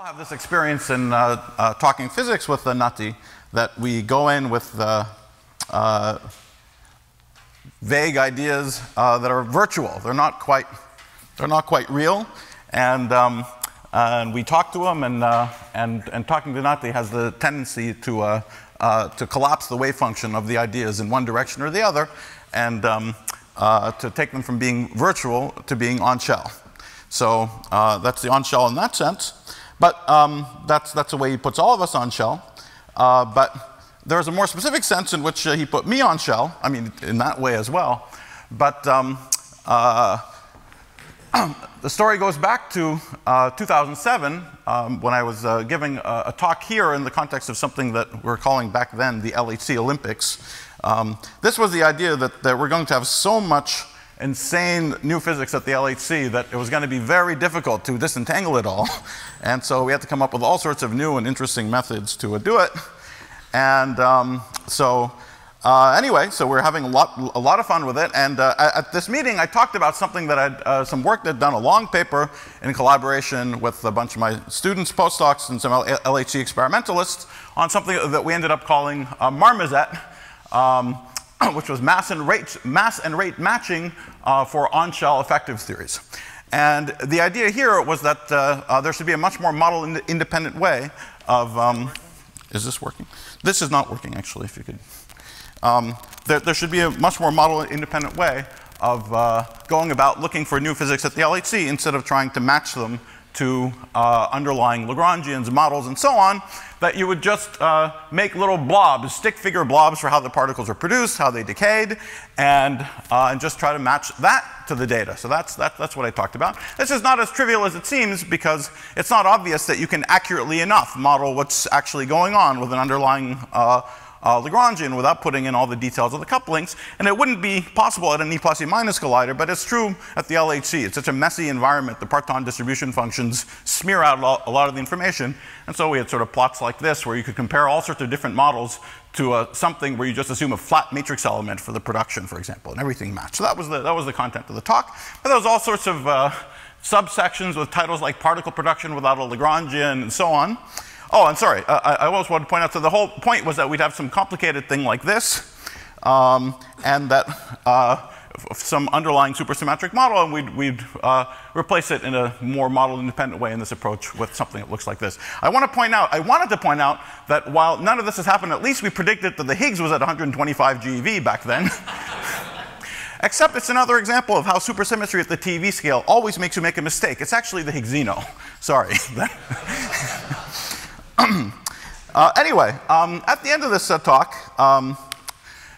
all have this experience in uh, uh, talking physics with the Nati that we go in with uh, uh vague ideas uh, that are virtual. They're not quite, they're not quite real. And, um, and we talk to them, and, uh, and, and talking to Nati has the tendency to, to collapse the wave function of the ideas in one direction or the other, and um, to take them from being virtual to being on shell. So that's the on shell in that sense. But um, that's, that's the way he puts all of us on shell. Uh, but there's a more specific sense in which uh, he put me on shell, I mean, in that way as well. But um, uh, the story goes back to uh, 2007 um, when I was uh, giving a, a, talk here in the context of something that we're calling back then the LHC Olympics. Um, this was the idea that, that we're going to have so much insane new physics at the LHC that it was going to be very difficult to disentangle it all. And so we had to come up with all sorts of new and interesting methods to do it. And um, so uh, anyway, so we're having a lot, a lot of fun with it. And uh, at this meeting, I talked about something that I'd, uh, some work that I'd done, a long paper in collaboration with a bunch of my students, postdocs, and some LHC experimentalists on something that we ended up calling uh, marmoset. Um, which was mass and rate, mass and rate matching uh, for on-shell effective theories. And the idea here was that uh, uh, there should be a much more model -ind independent way of, um, is this working? This is not working actually, if you could. Um, there, there, should be a much more model independent way of uh, going about looking for new physics at the LHC instead of trying to match them to uh, underlying Lagrangians, models, and so on, that you would just uh, make little blobs, stick figure blobs for how the particles are produced, how they decayed, and, uh, and just try to match that to the data. So that's, that, that's what I talked about. This is not as trivial as it seems because it's not obvious that you can accurately enough model what's actually going on with an underlying uh, Lagrangian without putting in all the details of the couplings. And it wouldn't be possible at an E plus E minus collider, but it's true at the LHC. It's such a messy environment. The parton distribution functions smear out a lot of the information. And so we had sort of plots like this where you could compare all sorts of different models to uh, something where you just assume a flat matrix element for the production, for example, and everything matched. So that was the, that was the content of the talk. But there was all sorts of uh, subsections with titles like particle production without a Lagrangian and so on. Oh, I'm sorry. Uh, I, I always wanted to point out, so the whole point was that we'd have some complicated thing like this, um, and that uh, some underlying supersymmetric model, and we'd, we'd uh, replace it in a more model-independent way in this approach with something that looks like this. I want to point out, I wanted to point out that while none of this has happened, at least we predicted that the Higgs was at 125 GeV back then. Except it's another example of how supersymmetry at the TeV scale always makes you make a mistake. It's actually the Higgsino. Sorry. uh, anyway, um, at the end of this uh, talk, um,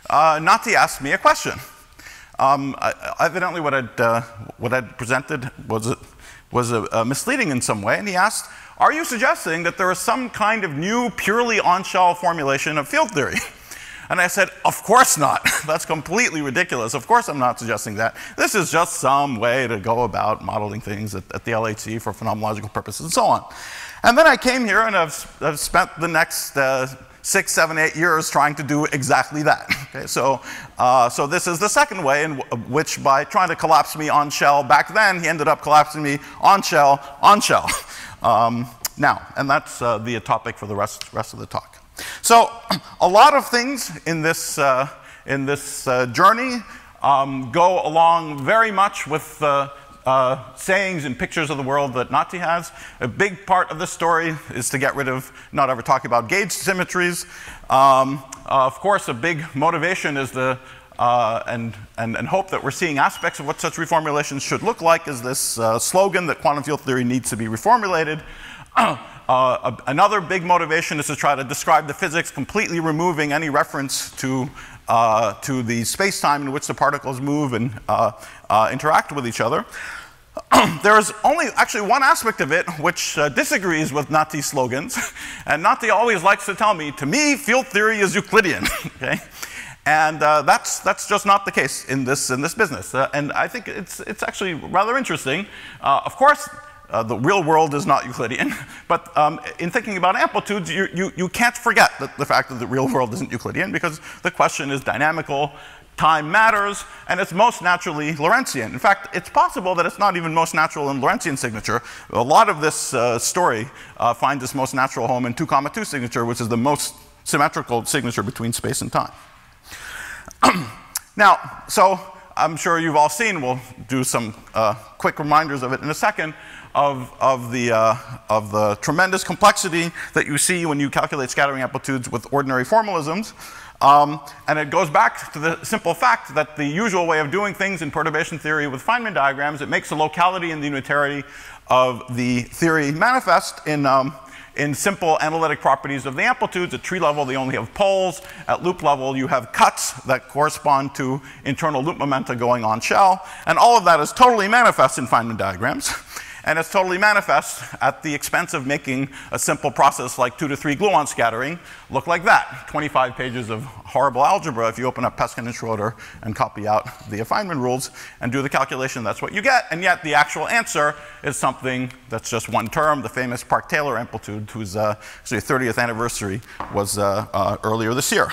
uh, Nati asked me a question. Um, evidently, what I'd, uh, what I'd presented was, was misleading in some way, and he asked, Are you suggesting that there is some kind of new, purely on shell formulation of field theory? And I said, Of course not. That's completely ridiculous. Of course, I'm not suggesting that. This is just some way to go about modeling things at, at the LHC for phenomenological purposes and so on. And then I came here and I've, I've spent the next uh, six, seven, eight years trying to do exactly that. Okay, so, uh, so this is the second way in which by trying to collapse me on shell back then, he ended up collapsing me on shell, on shell. Um, now, and that's uh, the topic for the rest, rest of the talk. So a lot of things in this, uh, in this uh, journey um, go along very much with uh, sayings and pictures of the world that Nati has. A big part of this story is to get rid of not ever talking about gauge symmetries. Um, uh, of course, a big motivation is the uh, and, and, and, hope that we're seeing aspects of what such reformulations should look like is this uh, slogan that quantum field theory needs to be reformulated. Uh, another big motivation is to try to describe the physics completely removing any reference to uh, to the space-time in which the particles move and uh, uh, interact with each other. there is only actually one aspect of it which uh, disagrees with Nati's slogans, and Nati always likes to tell me, to me, field theory is Euclidean, okay? And uh, that's, that's just not the case in this, in this business. Uh, and I think it's, it's actually rather interesting. of course, uh, the real world is not Euclidean, but um, in thinking about amplitudes, you, you, you can't forget the fact that the real world isn't Euclidean because the question is dynamical, time matters, and it's most naturally Lorentzian. In fact, it's possible that it's not even most natural in Lorentzian signature. A lot of this uh, story uh, finds its most natural home in 2 comma 2 signature, which is the most symmetrical signature between space and time. now, so I'm sure you've all seen, we'll do some uh, quick reminders of it in a second, of, of, the, uh, of the tremendous complexity that you see when you calculate scattering amplitudes with ordinary formalisms. Um, and it goes back to the simple fact that the usual way of doing things in perturbation theory with Feynman diagrams, it makes the locality and the unitarity of the theory manifest in, um, in simple analytic properties of the amplitudes. At tree level, they only have poles. At loop level, you have cuts that correspond to internal loop momenta going on shell. And all of that is totally manifest in Feynman diagrams. And it's totally manifest at the expense of making a simple process like 2 to 3 gluon scattering look like that. 25 pages of horrible algebra. If you open up Peskin and Schroeder and copy out the Feynman rules and do the calculation, that's what you get. And yet the actual answer is something that's just one term, the famous Parke-Taylor amplitude, whose uh, 30th anniversary was uh, uh, earlier this year.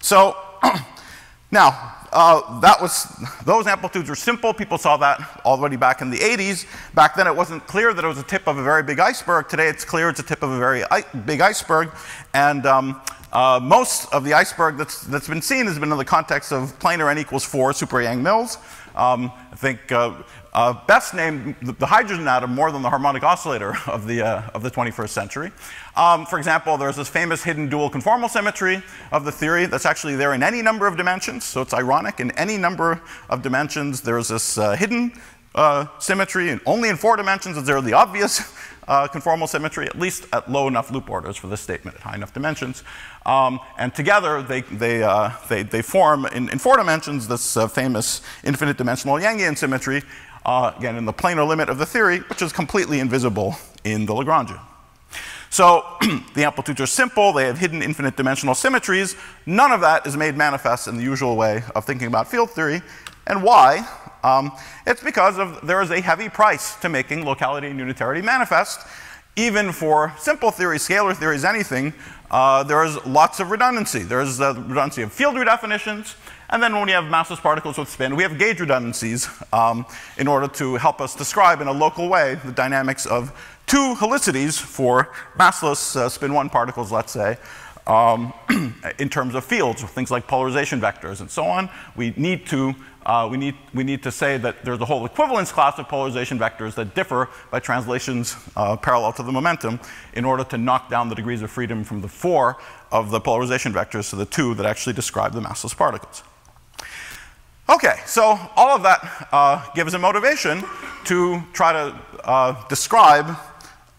So now, uh, that was, those amplitudes were simple. People saw that already back in the 80s. Back then, it wasn't clear that it was a tip of a very big iceberg. Today, it's clear it's a tip of a very big iceberg. And um, uh, most of the iceberg that's, that's been seen has been in the context of planar n equals 4 super Yang Mills. Um, I think uh, uh, best named the hydrogen atom more than the harmonic oscillator of the, uh, of the 21st century. Um, for example, there's this famous hidden dual conformal symmetry of the theory that's actually there in any number of dimensions. So it's ironic, in any number of dimensions, there's this uh, hidden uh, symmetry, and only in four dimensions is there the obvious uh, conformal symmetry, at least at low enough loop orders for this statement at high enough dimensions. Um, and together they, they, uh, they, they, form in, in, four dimensions this uh, famous infinite dimensional Yangian symmetry, uh, again in the planar limit of the theory, which is completely invisible in the Lagrangian. So the amplitudes are simple, they have hidden infinite dimensional symmetries. None of that is made manifest in the usual way of thinking about field theory. And why? Um, it's because of, there is a heavy price to making locality and unitarity manifest. Even for simple theories, scalar theories, anything, uh, there is lots of redundancy. There's the redundancy of field redefinitions, and then when we have massless particles with spin, we have gauge redundancies um, in order to help us describe in a local way the dynamics of two helicities for massless uh, spin 1 particles, let's say, um, in terms of fields, things like polarization vectors and so on. We need to uh, we, need, we need to say that there's a whole equivalence class of polarization vectors that differ by translations uh, parallel to the momentum in order to knock down the degrees of freedom from the four of the polarization vectors to the two that actually describe the massless particles. Okay, so all of that uh, gives a motivation to try to uh, describe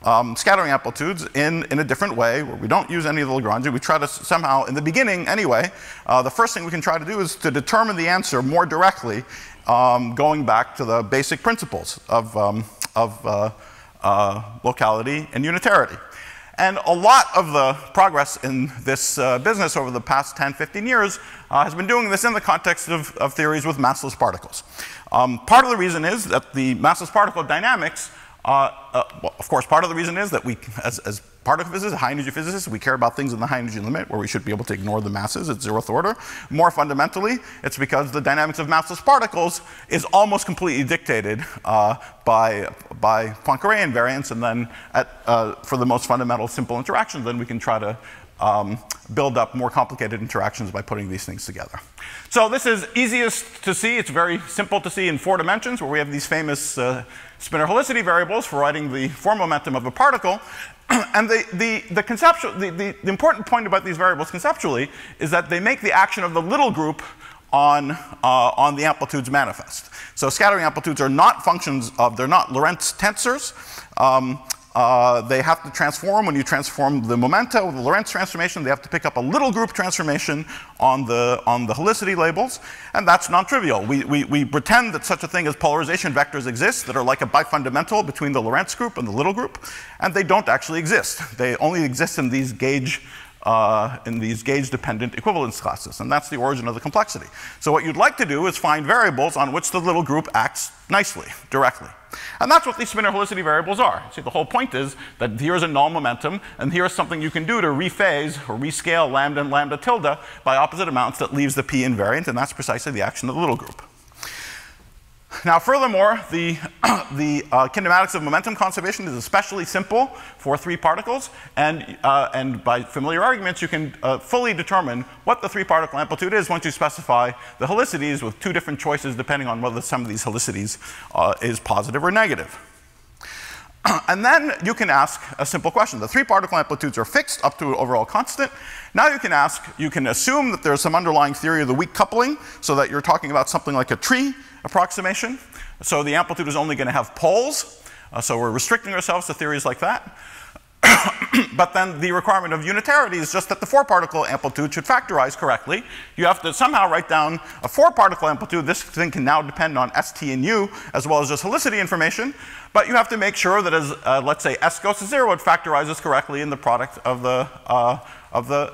um, scattering amplitudes in, in a different way where we don't use any of the Lagrangian. We try to somehow, in the beginning anyway, uh, the first thing we can try to do is to determine the answer more directly um, going back to the basic principles of, um, of uh, uh, locality and unitarity. And a lot of the progress in this uh, business over the past 10, 15 years uh, has been doing this in the context of, of theories with massless particles. Um, part of the reason is that the massless particle dynamics uh, uh, well, of course, part of the reason is that we, as, as particle physicists, high energy physicists, we care about things in the high energy limit where we should be able to ignore the masses at zeroth order. More fundamentally, it's because the dynamics of massless particles is almost completely dictated uh, by, by Poincare invariance, and then at, uh, for the most fundamental simple interactions, then we can try to um, build up more complicated interactions by putting these things together. So this is easiest to see. It's very simple to see in four dimensions where we have these famous uh, spinor helicity variables for writing the four momentum of a particle. and the, the, the, conceptual, the, the, the important point about these variables conceptually is that they make the action of the little group on, uh, on the amplitudes manifest. So scattering amplitudes are not functions of, they're not Lorentz tensors. Um, uh, they have to transform, when you transform the momenta with the Lorentz transformation, they have to pick up a little group transformation on the, on the helicity labels, and that's non-trivial. We, we, we pretend that such a thing as polarization vectors exist that are like a bifundamental between the Lorentz group and the little group, and they don't actually exist. They only exist in these gauge uh, in these gauge-dependent equivalence classes, and that's the origin of the complexity. So what you'd like to do is find variables on which the little group acts nicely, directly. And that's what these spinor helicity variables are. See, the whole point is that here's a null momentum, and here's something you can do to rephase or rescale lambda and lambda tilde by opposite amounts that leaves the p invariant, and that's precisely the action of the little group. Now, furthermore, the, the uh, kinematics of momentum conservation is especially simple for three particles, and, uh, and by familiar arguments, you can uh, fully determine what the three particle amplitude is once you specify the helicities with two different choices depending on whether some of these helicities uh, is positive or negative. and then you can ask a simple question. The three particle amplitudes are fixed up to an overall constant. Now you can ask, you can assume that there's some underlying theory of the weak coupling, so that you're talking about something like a tree approximation. So the amplitude is only going to have poles. Uh, so we're restricting ourselves to theories like that. but then the requirement of unitarity is just that the four particle amplitude should factorize correctly. You have to somehow write down a four particle amplitude. This thing can now depend on ST and U as well as just helicity information. But you have to make sure that as, uh, let's say, S goes to zero, it factorizes correctly in the product of the, uh, of the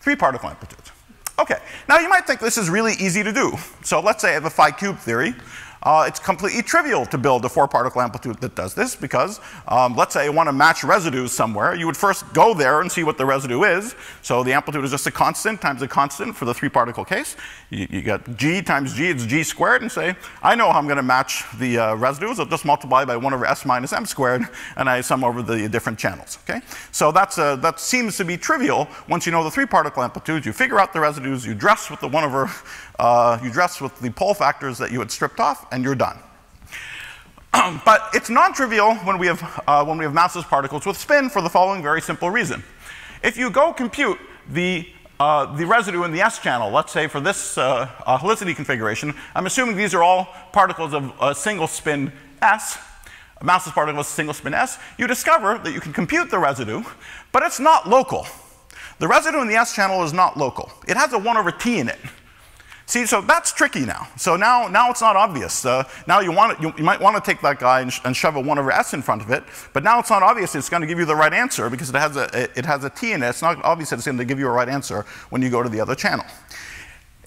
three particle amplitudes. Okay, now you might think this is really easy to do. So let's say I have a phi cube theory. Uh, it's completely trivial to build a four particle amplitude that does this because um, let's say I want to match residues somewhere. You would first go there and see what the residue is. So the amplitude is just a constant times a constant for the three particle case. You, you get g times g, it's g squared, and say, I know how I'm going to match the uh, residues. I'll just multiply by 1 over s minus m squared, and I sum over the different channels. Okay? So that's a, that seems to be trivial. Once you know the three particle amplitudes, you figure out the residues, you dress with the 1 over uh, you dress with the pole factors that you had stripped off, and you're done. but it's non-trivial when, we have, uh, when we have massless particles with spin for the following very simple reason. If you go compute the, uh, the residue in the S channel, let's say for this uh, uh, helicity configuration, I'm assuming these are all particles of a single spin S, a massless particle with a single spin S, you discover that you can compute the residue, but it's not local. The residue in the S channel is not local. It has a 1 over T in it. See, so that's tricky now. So now, now it's not obvious. Uh, now you, want you, you, might want to take that guy and, sh and, shove a 1 over s in front of it, but now it's not obvious it's going to give you the right answer because it has, a, it has a t in it. It's not obvious that it's going to give you a right answer when you go to the other channel.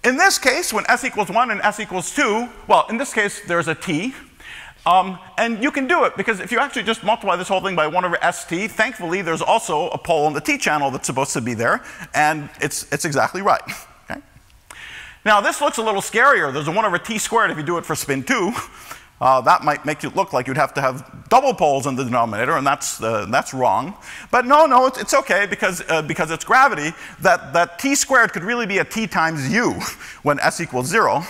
In this case, when s equals 1 and s equals 2, well, in this case, there's a t. Um, and you can do it because if you actually just multiply this whole thing by 1 over st, thankfully there's also a pole on the t channel that's supposed to be there, and it's, it's exactly right. Now, this looks a little scarier. There's a 1 over t squared if you do it for spin 2. Uh, that might make you look like you'd have to have double poles in the denominator, and that's, uh, that's wrong. But no, no, it's, it's okay because, uh, because it's gravity that, that t squared could really be a t times u when s equals 0.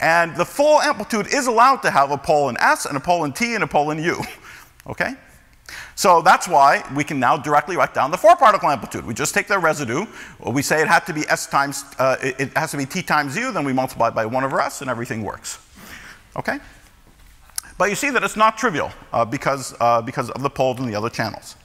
And the full amplitude is allowed to have a pole in s, and a pole in t, and a pole in u. Okay? So that's why we can now directly write down the four particle amplitude. We just take the residue, we say it had to be s times, uh, it, has to be t times u, then we multiply by 1 over s and everything works. Okay? But you see that it's not trivial uh, because, uh, because of the poles in the other channels.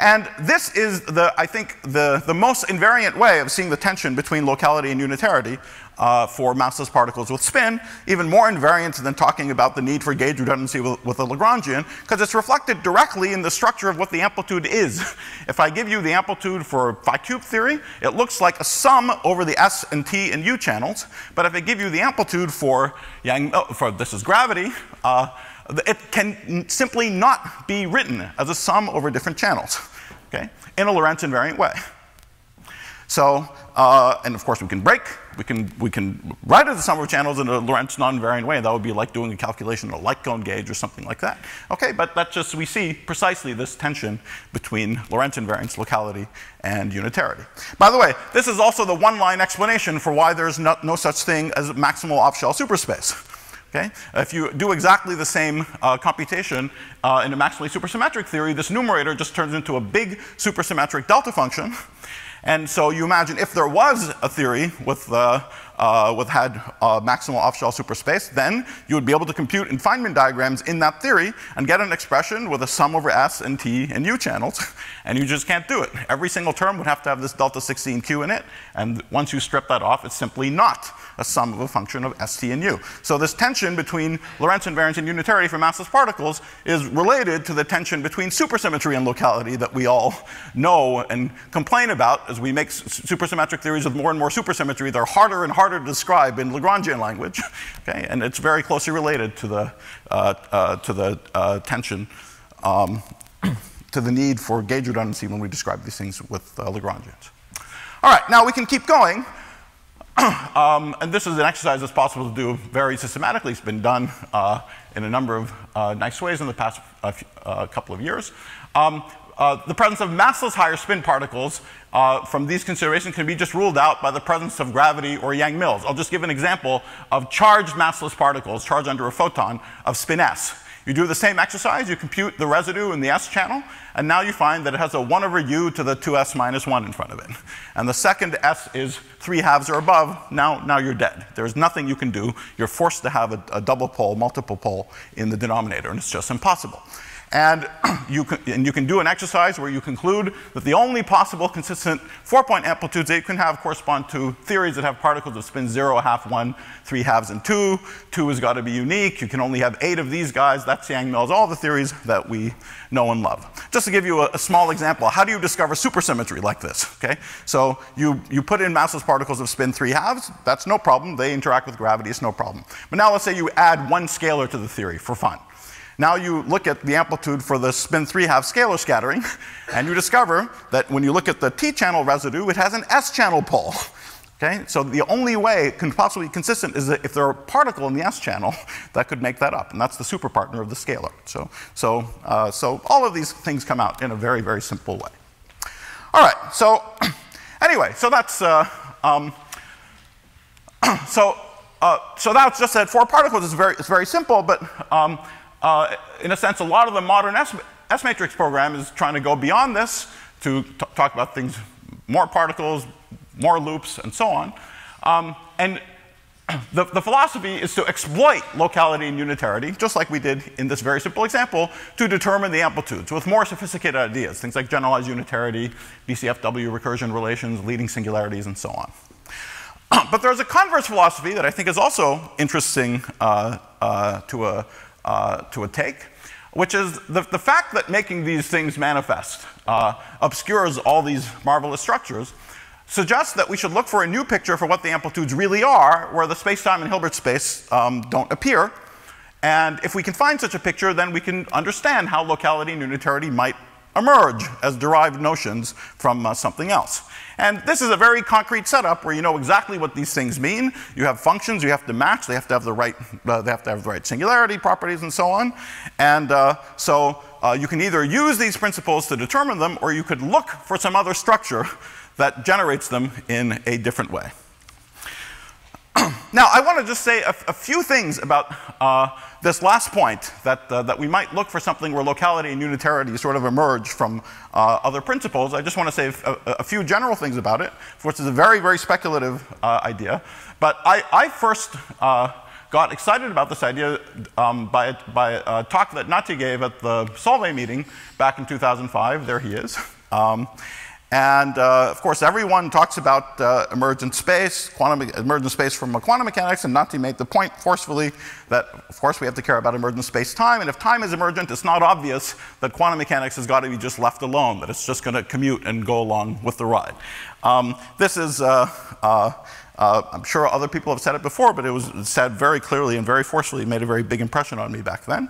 And this is, the, I think, the, the most invariant way of seeing the tension between locality and unitarity uh, for massless particles with spin, even more invariant than talking about the need for gauge redundancy with, with a Lagrangian, because it's reflected directly in the structure of what the amplitude is. if I give you the amplitude for phi cube theory, it looks like a sum over the S and T and U channels, but if I give you the amplitude for, Yang, oh, for this is gravity, uh, it can simply not be written as a sum over different channels, okay, in a Lorentz invariant way. So, uh, and of course we can break, we can, we can write it as a sum of channels in a Lorentz non-invariant way. That would be like doing a calculation of a light cone gauge or something like that. Okay, but that just, we see precisely this tension between Lorentz invariance, locality, and unitarity. By the way, this is also the one-line explanation for why there's no, no such thing as maximal off-shell superspace. Okay? If you do exactly the same uh, computation uh, in a maximally supersymmetric theory, this numerator just turns into a big supersymmetric delta function. And so you imagine if there was a theory with, uh, uh, with had uh, maximal off-shell superspace, then you would be able to compute in Feynman diagrams in that theory and get an expression with a sum over S and T and U channels, and you just can't do it. Every single term would have to have this delta 16Q in it, and once you strip that off, it's simply not a sum of a function of st and u. So this tension between Lorentz invariance and unitarity for massless particles is related to the tension between supersymmetry and locality that we all know and complain about as we make supersymmetric theories with more and more supersymmetry. They're harder and harder harder to describe in Lagrangian language, okay? And it's very closely related to the, uh, uh, to the uh, tension, um, to the need for gauge redundancy when we describe these things with uh, Lagrangians. All right, now we can keep going. um, and this is an exercise that's possible to do very systematically. It's been done uh, in a number of nice ways in the past couple of years. Um, uh, the presence of massless higher spin particles uh, from these considerations can be just ruled out by the presence of gravity or Yang-Mills. I'll just give an example of charged massless particles, charged under a photon, of spin s. You do the same exercise, you compute the residue in the S channel, and now you find that it has a 1 over u to the 2s minus 1 in front of it. And the second s is 3 halves or above, now, now you're dead. There's nothing you can do. You're forced to have a, a double pole, multiple pole in the denominator, and it's just impossible. And you, can, and you can do an exercise where you conclude that the only possible consistent four-point amplitudes you can have correspond to theories that have particles of spin 0, half, 1, 3 halves, and 2. 2 has got to be unique. You can only have eight of these guys. That's Yang-Mills, all the theories that we know and love. Just to give you a, a, small example, how do you discover supersymmetry like this? Okay? So you, you put in massless particles of spin 3 halves. That's no problem. They interact with gravity. It's no problem. But now let's say you add one scalar to the theory for fun. Now you look at the amplitude for the spin 3 half scalar scattering, and you discover that when you look at the T channel residue, it has an S channel pole. Okay? So the only way it can possibly be consistent is that if there are a particle in the S channel that could make that up, and that's the superpartner of the scalar. So, so, uh, so all of these things come out in a very, very simple way. All right, so anyway, so that's, uh, um, so, uh, so that's just that four particles is very, it's very simple, but um, uh, in a sense, a lot of the modern S-matrix program is trying to go beyond this to talk about things, more particles, more loops, and so on. Um, and the, the, philosophy is to exploit locality and unitarity, just like we did in this very simple example, to determine the amplitudes with more sophisticated ideas, things like generalized unitarity, BCFW recursion relations, leading singularities, and so on. But there's a converse philosophy that I think is also interesting uh, uh, to a uh, to a take, which is the, the fact that making these things manifest uh, obscures all these marvelous structures suggests that we should look for a new picture for what the amplitudes really are, where the space-time and Hilbert space um, don't appear. And if we can find such a picture, then we can understand how locality and unitarity might emerge as derived notions from uh, something else. And this is a very concrete setup where you know exactly what these things mean. You have functions you have to match. They have to have the right, uh, they have to have the right singularity properties and so on. And uh, so uh, you can either use these principles to determine them, or you could look for some other structure that generates them in a different way. now, I want to just say a, a few things about uh, this last point, that, uh, that we might look for something where locality and unitarity sort of emerge from uh, other principles, I just want to say a, a, few general things about it, which is a very, very speculative uh, idea. But I, I first uh, got excited about this idea um, by, by a talk that Nati gave at the Solvay meeting back in 2005. There he is. Um, and uh, of course, everyone talks about uh, emergent space, quantum emergent space from quantum mechanics, and Nati made the point forcefully that, of course, we have to care about emergent space-time. And if time is emergent, it's not obvious that quantum mechanics has got to be just left alone, that it's just going to commute and go along with the ride. Um, this is, uh, uh, uh, I'm sure other people have said it before, but it was said very clearly and very forcefully. It made a very big impression on me back then.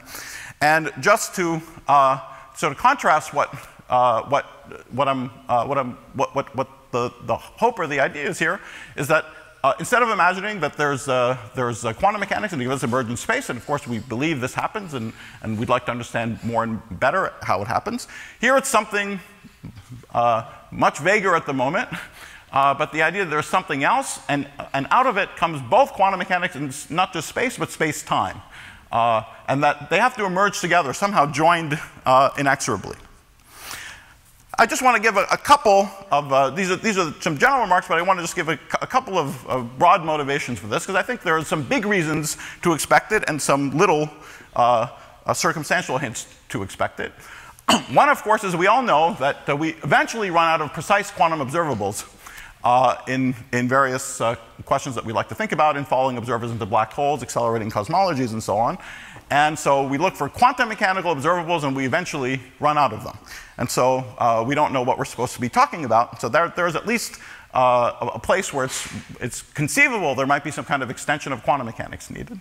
And just to uh, sort of contrast what uh, what, what, I'm, uh, what, I'm, what, what, what the, the hope or the idea is here is that uh, instead of imagining that there's, uh, there's quantum mechanics and give us emergent space, and of course we believe this happens and, and we'd like to understand more and better how it happens, here it's something uh, much vaguer at the moment. Uh, but the idea that there's something else, and, and out of it comes both quantum mechanics and not just space, but space time. Uh, and that they have to emerge together, somehow joined uh, inexorably. I just want to give a, a couple of, uh, these, are, these are some general remarks, but I want to just give a, a couple of, of, broad motivations for this, because I think there are some big reasons to expect it and some little uh, uh, circumstantial hints to expect it. One, of course, is we all know that uh, we eventually run out of precise quantum observables uh, in, in various uh, questions that we like to think about in following observers into black holes, accelerating cosmologies, and so on. And so we look for quantum mechanical observables, and we eventually run out of them. And so uh, we don't know what we're supposed to be talking about. So there, there's at least uh, a place where it's, it's conceivable there might be some kind of extension of quantum mechanics needed.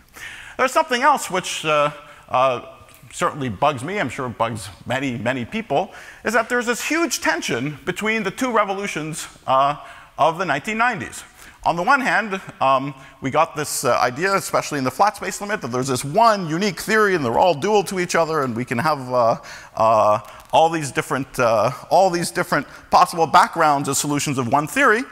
There's something else which uh, uh, certainly bugs me, I'm sure it bugs many, many people, is that there's this huge tension between the two revolutions uh, of the 1990s. On the one hand, um, we got this uh, idea, especially in the flat space limit, that there's this one unique theory and they're all dual to each other, and we can have uh, uh, all these different, uh, all these different possible backgrounds as solutions of one theory.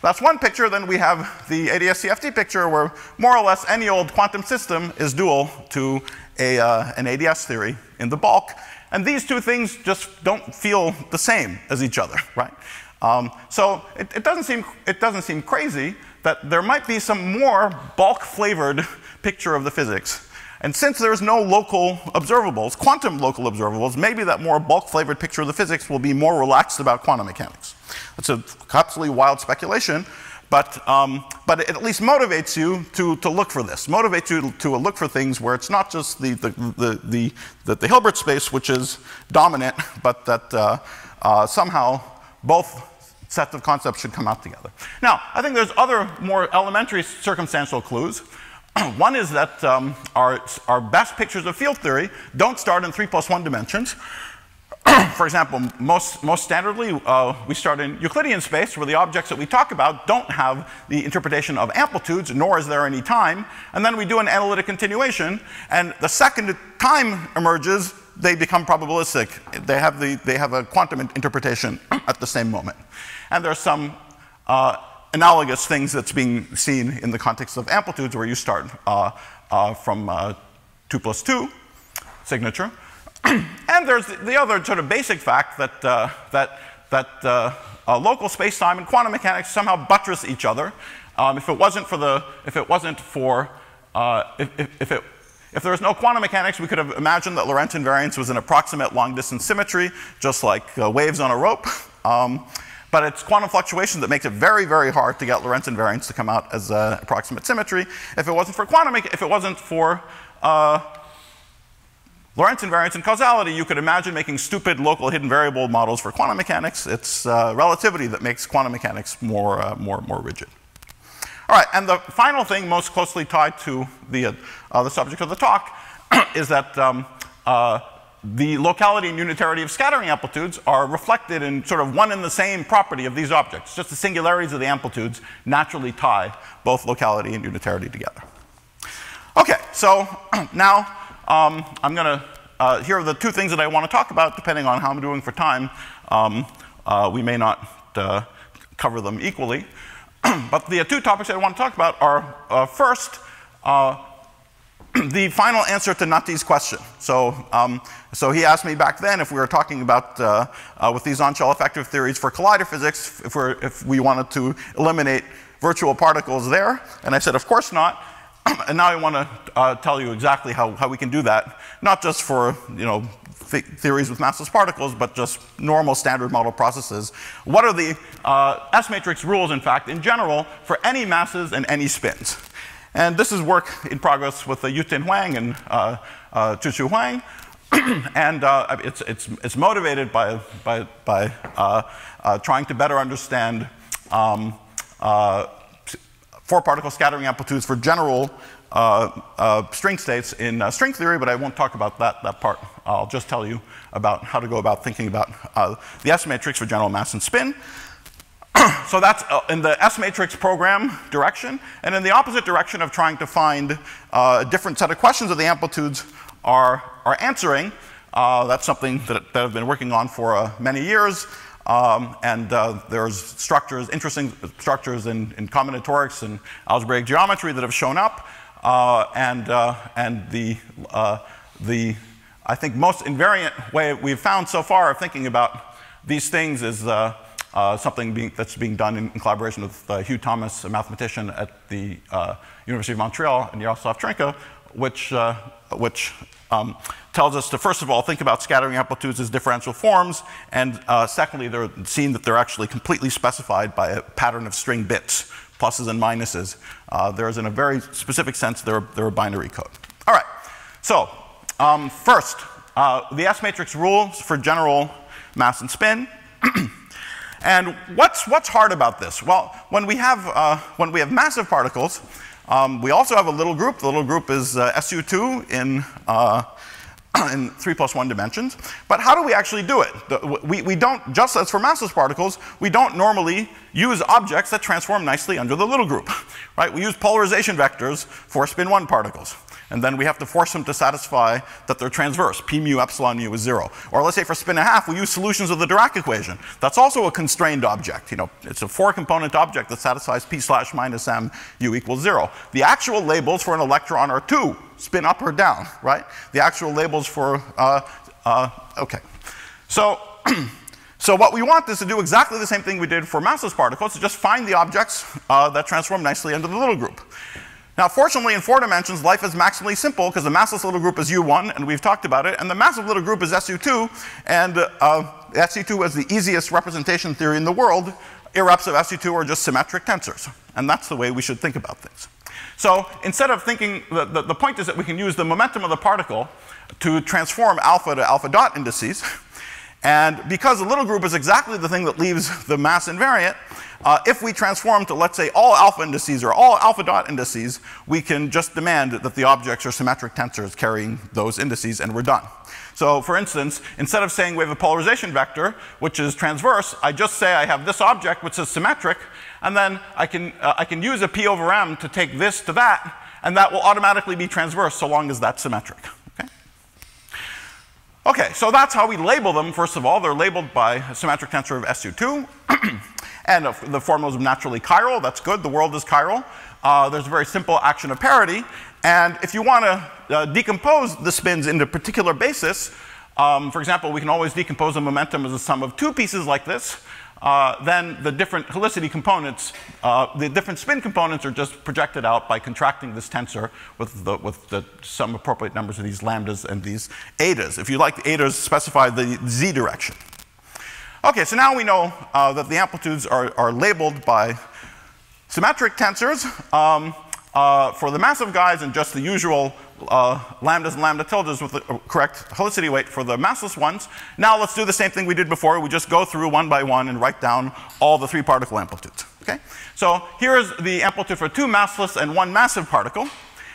That's one picture. Then we have the ADS-CFT picture, where more or less any old quantum system is dual to a, uh, an ADS theory in the bulk. And these two things just don't feel the same as each other, right? Um, so it, it, doesn't seem, it doesn't seem crazy that there might be some more bulk flavored picture of the physics. And since there's no local observables, quantum local observables, maybe that more bulk flavored picture of the physics will be more relaxed about quantum mechanics. It's a absolutely wild speculation, but, um, but it at least motivates you to, to look for this, motivates you to, to look for things where it's not just the, the, the, the, the, the Hilbert space, which is dominant, but that uh, uh, somehow both sets of concepts should come out together. Now, I think there's other more elementary circumstantial clues. one is that um, our, our best pictures of field theory don't start in 3 plus 1 dimensions. For example, most, most standardly, uh, we start in Euclidean space, where the objects that we talk about don't have the interpretation of amplitudes, nor is there any time. And then we do an analytic continuation, and the second time emerges, they become probabilistic. They have, the, they have a quantum interpretation at the same moment. And there are some uh, analogous things that's being seen in the context of amplitudes, where you start uh, uh, from uh, 2 plus 2 signature. and there's the other sort of basic fact that, uh, that, that uh, local space-time and quantum mechanics somehow buttress each other. Um, if it wasn't for the, if it wasn't for, if, if, if it if there was no quantum mechanics, we could have imagined that Lorentz invariance was an approximate long distance symmetry, just like uh, waves on a rope. Um, but it's quantum fluctuation that makes it very, very hard to get Lorentz invariance to come out as uh, approximate symmetry. If it wasn't for quantum, if it wasn't for uh, Lorentz invariance and causality, you could imagine making stupid local hidden variable models for quantum mechanics. It's uh, relativity that makes quantum mechanics more, uh, more, more rigid. All right, and the final thing most closely tied to the, uh, uh, the subject of the talk is that um, the locality and unitarity of scattering amplitudes are reflected in sort of one and the same property of these objects. Just the singularities of the amplitudes naturally tie both locality and unitarity together. Okay, so now um, I'm going to, uh, here are the two things that I want to talk about, depending on how I'm doing for time. Um, uh, we may not uh, cover them equally. but the two topics I want to talk about are uh, first, uh, the final answer to Nati's question. So, um, so he asked me back then if we were talking about, uh, uh, with these on-shell effective theories for collider physics, if, if, we wanted to eliminate virtual particles there. And I said, of course not. and now I want to uh, tell you exactly how, how we can do that, not just for, you know, theories with massless particles, but just normal standard model processes. What are the uh, S-matrix rules, in fact, in general, for any masses and any spins? And this is work in progress with uh, Yutin Huang and uh, uh, Huang. and uh, it's, it's, it's motivated by, by, by uh, uh, trying to better understand um, uh, four particle scattering amplitudes for general string states in string theory, but I won't talk about that, that part. I'll just tell you about how to go about thinking about the S matrix for general mass and spin. so that's uh, in the S matrix program direction. And in the opposite direction of trying to find uh, a different set of questions that the amplitudes are, are answering, uh, that's something that, that I've been working on for uh, many years. Um, and uh, there's structures, interesting structures in, in combinatorics and algebraic geometry that have shown up. Uh, and, and the, the, I think, most invariant way we've found so far of thinking about these things is uh, something being, that's being done in, in collaboration with uh, Hugh Thomas, a mathematician at the uh, University of Montreal, and Jaroslav Trnka, which, uh, which um, tells us to, first of all, think about scattering amplitudes as differential forms, and uh, secondly, they're seen that they're actually completely specified by a pattern of string bits, pluses and minuses. Uh, there's, in a very specific sense, they're, they're a binary code. All right, so um, first, uh, the S matrix rules for general mass and spin. and what's, what's hard about this? Well, when we have, uh, when we have massive particles, um, we also have a little group. The little group is uh, SU2 in, uh, in 3 plus 1 dimensions. But how do we actually do it? The, we, we don't, just as for massless particles, we don't normally use objects that transform nicely under the little group. Right? We use polarization vectors for spin 1 particles and then we have to force them to satisfy that they're transverse. P mu epsilon mu is zero. Or let's say for spin a half, we use solutions of the Dirac equation. That's also a constrained object. You know, it's a four-component object that satisfies P slash minus m u equals zero. The actual labels for an electron are two, spin up or down, right? The actual labels for, uh, uh, okay. So, so what we want is to do exactly the same thing we did for massless particles, to just find the objects uh, that transform nicely into the little group. Now, fortunately, in four dimensions, life is maximally simple because the massless little group is U1, and we've talked about it, and the massive little group is SU2, and uh, SU2 is the easiest representation theory in the world. Irreps of SU2 are just symmetric tensors, and that's the way we should think about things. So instead of thinking, the, the, the point is that we can use the momentum of the particle to transform alpha to alpha dot indices, and because the little group is exactly the thing that leaves the mass invariant, uh, if we transform to, let's say, all alpha indices or all alpha dot indices, we can just demand that the objects are symmetric tensors carrying those indices, and we're done. So for instance, instead of saying we have a polarization vector, which is transverse, I just say I have this object, which is symmetric, and then I can, uh, I can use a p over m to take this to that, and that will automatically be transverse so long as that's symmetric. Okay, so that's how we label them, first of all. They're labeled by a symmetric tensor of SU2. And the formula is naturally chiral. That's good. The world is chiral. Uh, there's a very simple action of parity. And if you want to uh, decompose the spins into particular basis, um, for example, we can always decompose a momentum as a sum of two pieces like this. Uh, then the different helicity components, uh, the different spin components are just projected out by contracting this tensor with, the, with the, some appropriate numbers of these lambdas and these etas. If you like the etas, specify the z direction. Okay, so now we know uh, that the amplitudes are, are, labeled by symmetric tensors um, uh, for the massive guys and just the usual uh, lambdas and lambda tildes with the correct helicity weight for the massless ones. Now let's do the same thing we did before. We just go through one by one and write down all the three particle amplitudes. Okay? So here's the amplitude for two massless and one massive particle.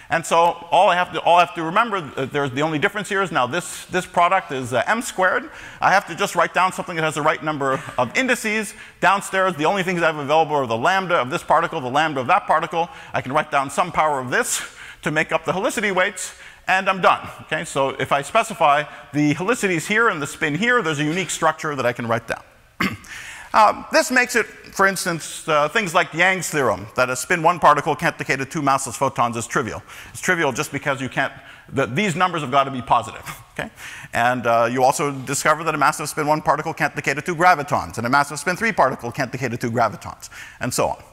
And so all I have to, all I have to remember, uh, there's the only difference here is now this, this product is uh, m squared. I have to just write down something that has the right number of indices. Downstairs, the only things I have available are the lambda of this particle, the lambda of that particle. I can write down some power of this to make up the helicity weights, and I'm done. Okay, so if I specify the helicities here and the spin here, there's a unique structure that I can write down. Um, this makes it, for instance, uh, things like Yang's theorem, that a spin one particle can't decay to two massless photons is trivial. It's trivial just because you can't, the, these numbers have got to be positive, okay? And uh, you also discover that a massive spin one particle can't decay to two gravitons, and a massive spin three particle can't decay to two gravitons, and so on,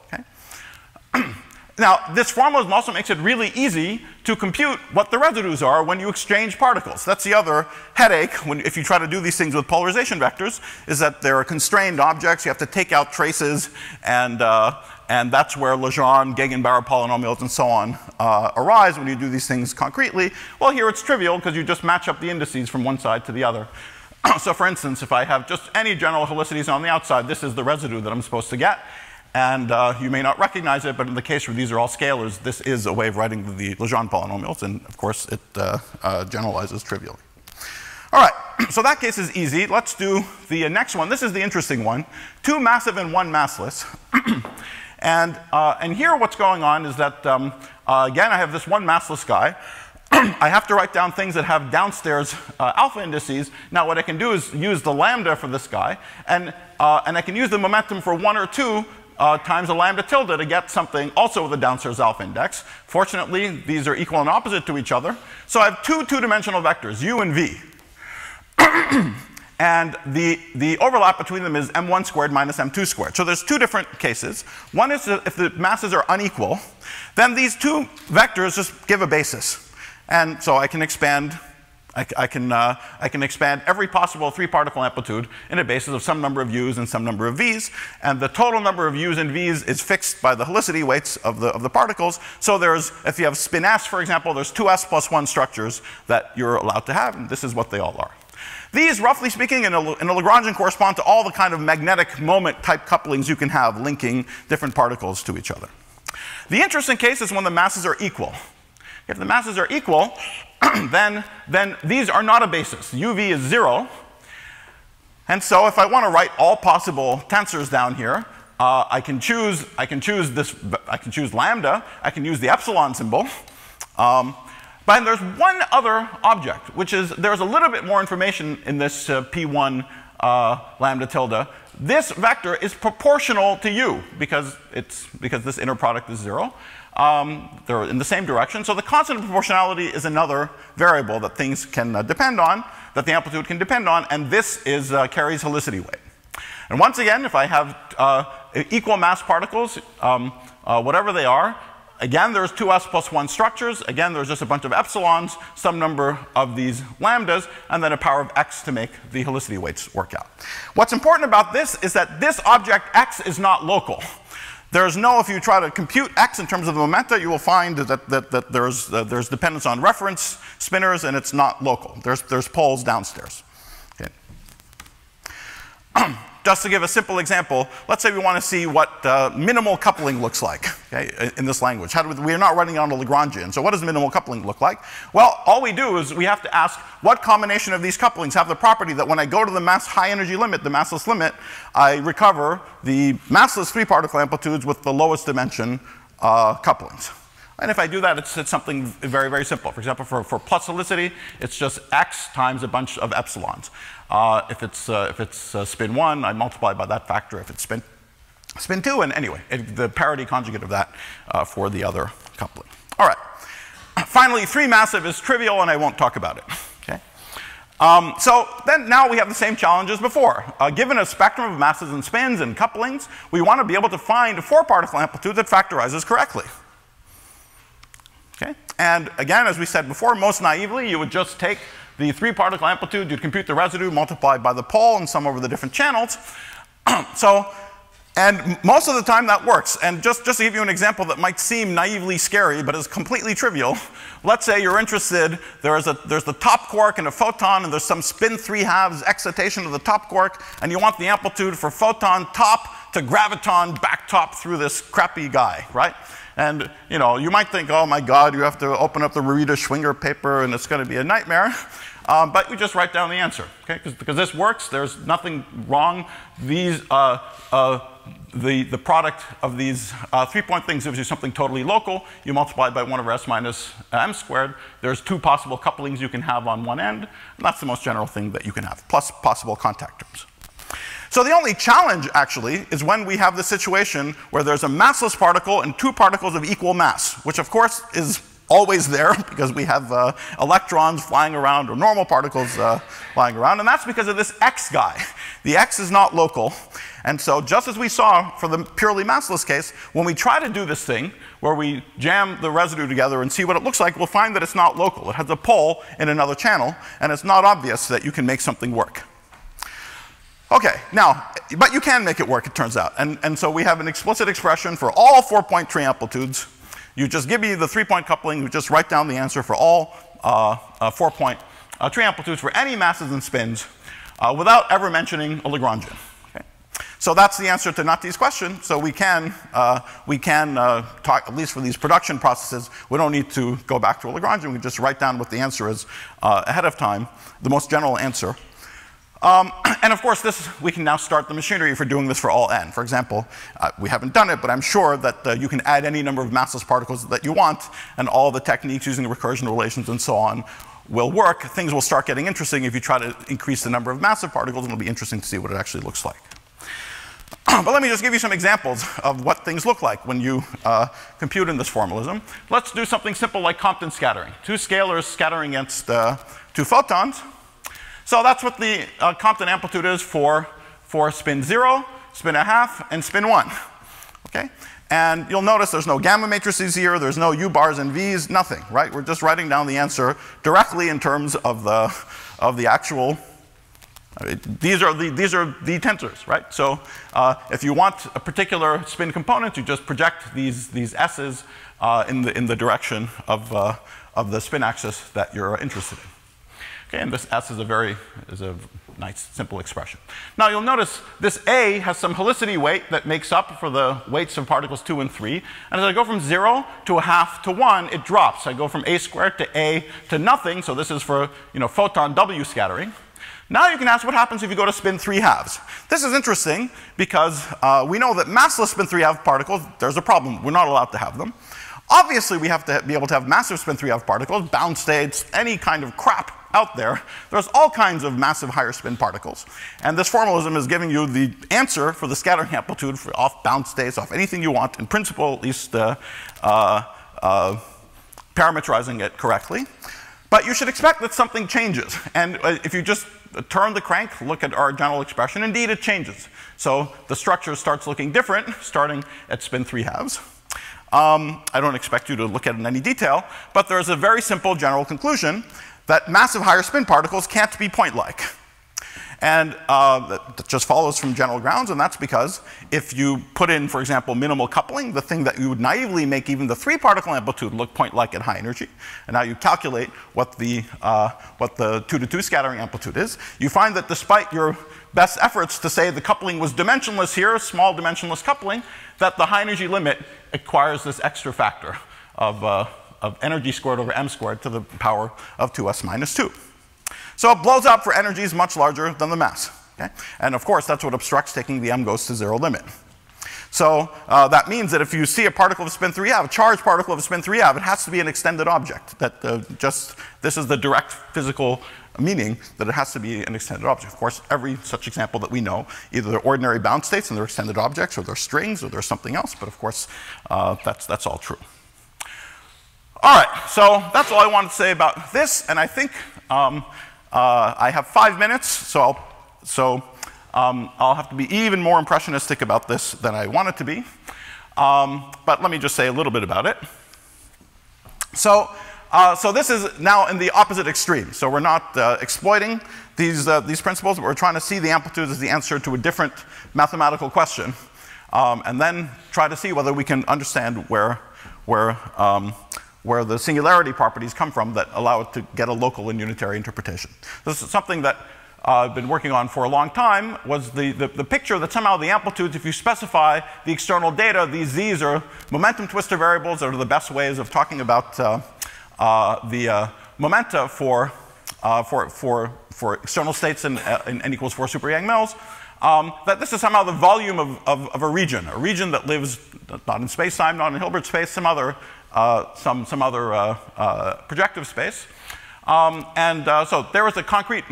okay? Now, this formula also makes it really easy to compute what the residues are when you exchange particles. That's the other headache when, if you try to do these things with polarization vectors, is that there are constrained objects. You have to take out traces, and, uh, and that's where Legendre, Gegenbauer polynomials, and so on uh, arise when you do these things concretely. Well, here it's trivial because you just match up the indices from one side to the other. so for instance, if I have just any general helicities on the outside, this is the residue that I'm supposed to get. And uh, you may not recognize it, but in the case where these are all scalars, this is a way of writing the Legendre polynomials, and of course it uh, uh, generalizes trivially. All right, so that case is easy. Let's do the next one. This is the interesting one. Two massive and one massless. and, uh, and here what's going on is that, um, uh, again, I have this one massless guy. I have to write down things that have downstairs uh, alpha indices. Now what I can do is use the lambda for this guy, and, uh, and I can use the momentum for one or two uh, times a lambda tilde to get something also with a downstairs alpha index. Fortunately, these are equal and opposite to each other. So I have two two-dimensional vectors, u and v. and the, the overlap between them is m1 squared minus m2 squared. So there's two different cases. One is if the masses are unequal, then these two vectors just give a basis. And so I can expand I, I, can, uh, I can expand every possible three particle amplitude in a basis of some number of u's and some number of v's. And the total number of u's and v's is fixed by the helicity weights of the, of the particles. So there's, if you have spin s, for example, there's two s plus one structures that you're allowed to have, and this is what they all are. These, roughly speaking, in a, in a Lagrangian correspond to all the kind of magnetic moment type couplings you can have linking different particles to each other. The interesting case is when the masses are equal. If the masses are equal, then, then these are not a basis. UV is zero. And so if I want to write all possible tensors down here, uh, I can choose, I can choose this, I can choose lambda, I can use the epsilon symbol. Um, but there's one other object, which is, there's a little bit more information in this uh, P1 uh, lambda tilde. This vector is proportional to u because, it's, because this inner product is zero. Um, they're in the same direction. So the constant of proportionality is another variable that things can uh, depend on, that the amplitude can depend on, and this is uh, carries helicity weight. And once again, if I have uh, equal mass particles, um, uh, whatever they are, again, there's two s plus 1 structures. Again, there's just a bunch of epsilons, some number of these lambdas, and then a power of x to make the helicity weights work out. What's important about this is that this object x is not local. There's no, if you try to compute x in terms of the momenta, you will find that, that, that there's, uh, there's dependence on reference spinors and it's not local. There's, there's poles downstairs. Okay. Just to give a simple example, let's say we want to see what uh, minimal coupling looks like okay, in this language. We, we, are not running on a Lagrangian, so what does minimal coupling look like? Well, all we do is we have to ask what combination of these couplings have the property that when I go to the mass high energy limit, the massless limit, I recover the massless three particle amplitudes with the lowest dimension uh, couplings. And if I do that, it's, it's, something very, very simple. For example, for, for plus helicity, it's just x times a bunch of epsilons. Uh, if it's, uh, if it's uh, spin 1, I multiply by that factor. If it's spin, spin 2, and anyway, it, the parity conjugate of that uh, for the other coupling. All right. Finally, 3 massive is trivial, and I won't talk about it. Okay? Um, so then now we have the same challenge as before. Uh, given a spectrum of masses and spins and couplings, we want to be able to find a four particle amplitude that factorizes correctly. Okay? And again, as we said before, most naively, you would just take the three particle amplitude, you'd compute the residue multiplied by the pole and sum over the different channels. so, and most of the time that works. And just, just to give you an example that might seem naively scary, but is completely trivial, let's say you're interested, there's, a, there's the top quark and a photon, and there's some spin 3 halves excitation of the top quark, and you want the amplitude for photon top to graviton back top through this crappy guy, right? And you know, you might think, oh my God, you have to open up the Rarita Schwinger paper and it's going to be a nightmare. Um, but we just write down the answer, okay? Because this works, there's nothing wrong. These, uh, uh, the, the product of these uh, three-point things gives you something totally local. You multiply by 1 over s minus m squared. There's two possible couplings you can have on one end, and that's the most general thing that you can have, plus possible contact terms. So the only challenge, actually, is when we have the situation where there's a massless particle and two particles of equal mass, which of course is always there because we have uh, electrons flying around or normal particles uh, flying around, and that's because of this x guy. The x is not local, and so just as we saw for the purely massless case, when we try to do this thing where we jam the residue together and see what it looks like, we'll find that it's not local. It has a pole in another channel, and it's not obvious that you can make something work. Okay, now, but you can make it work, it turns out. And, and so we have an explicit expression for all four-point tree amplitudes. You just give me the three-point coupling, you just write down the answer for all uh, uh, four-point uh, tree amplitudes for any masses and spins uh, without ever mentioning a Lagrangian. So that's the answer to Nati's question. So we can, uh, we can uh, talk, at least for these production processes, we don't need to go back to a Lagrangian. We just write down what the answer is ahead of time, the most general answer. Um, and of course, this, we can now start the machinery for doing this for all n. For example, uh, we haven't done it, but I'm sure that uh, you can add any number of massless particles that you want, and all the techniques using the recursion relations and so on will work. Things will start getting interesting if you try to increase the number of massive particles, and it'll be interesting to see what it actually looks like. but let me just give you some examples of what things look like when you uh, compute in this formalism. Let's do something simple like Compton scattering. Two scalars scattering against uh, two photons. So that's what the uh, Compton amplitude is for, for spin 0, spin a half, and spin 1. Okay? And you'll notice there's no gamma matrices here, there's no u bars and v's, nothing, right? We're just writing down the answer directly in terms of the, of the actual these are the, these are the tensors, right? So uh, if you want a particular spin component, you just project these, these s's uh, in, the, in the direction of, uh, of the spin axis that you're interested in. Okay, and this s is a very is a nice simple expression. Now you'll notice this a has some helicity weight that makes up for the weights of particles 2 and 3. And as I go from 0 to a half to 1, it drops. I go from a squared to a to nothing, so this is for you know, photon w scattering. Now you can ask what happens if you go to spin 3 halves. This is interesting because uh, we know that massless spin 3 half particles, there's a problem. We're not allowed to have them. Obviously, we have to be able to have massive spin 3 half particles, bound states, any kind of crap out there. There's all kinds of massive higher spin particles. And this formalism is giving you the answer for the scattering amplitude for off bound states, off anything you want, in principle, at least uh, uh, uh, parametrizing it correctly. But you should expect that something changes. And uh, if you just turn the crank, look at our general expression, indeed it changes. So the structure starts looking different, starting at spin 3 halves. Um, I don't expect you to look at it in any detail, but there's a very simple general conclusion that massive higher spin particles can't be point-like. And uh, that just follows from general grounds, and that's because if you put in, for example, minimal coupling, the thing that you would naively make even the three particle amplitude look point-like at high energy, and now you calculate what the, uh, what the two to two scattering amplitude is, you find that despite your best efforts to say the coupling was dimensionless here, small dimensionless coupling, that the high energy limit acquires this extra factor of, uh, of energy squared over m squared to the power of 2s minus 2. So it blows up for energies much larger than the mass. Okay? And of course, that's what obstructs taking the m goes to zero limit. So uh, that means that if you see a particle of spin 3 half, a charged particle of spin 3 half, it has to be an extended object. That uh, just this is the direct physical meaning that it has to be an extended object. Of course, every such example that we know, either they're ordinary bound states and they're extended objects, or they're strings, or they're something else. But of course, uh, that's that's all true. All right, so that's all I wanted to say about this, and I think. Um, uh, I have five minutes, so I'll, so, um, I'll have to be even more impressionistic about this than I want it to be. Um, but let me just say a little bit about it. So, uh, so this is now in the opposite extreme. So we're not uh, exploiting these, uh, these principles, but we're trying to see the amplitude as the answer to a different mathematical question. Um, and then try to see whether we can understand where, where um, where the singularity properties come from that allow it to get a local and unitary interpretation. This is something that uh, I've been working on for a long time was the, the, the, picture that somehow the amplitudes, if you specify the external data, these z's are momentum twistor variables that are the best ways of talking about uh, uh, the uh, momenta for, uh, for, for, for external states in, in n equals 4 super Yang-Mills. Um, that this is somehow the volume of, of, of, a region, a region that lives not in space time, not in Hilbert space, some other some, some other uh, uh, projective space. Um, and so there was a concrete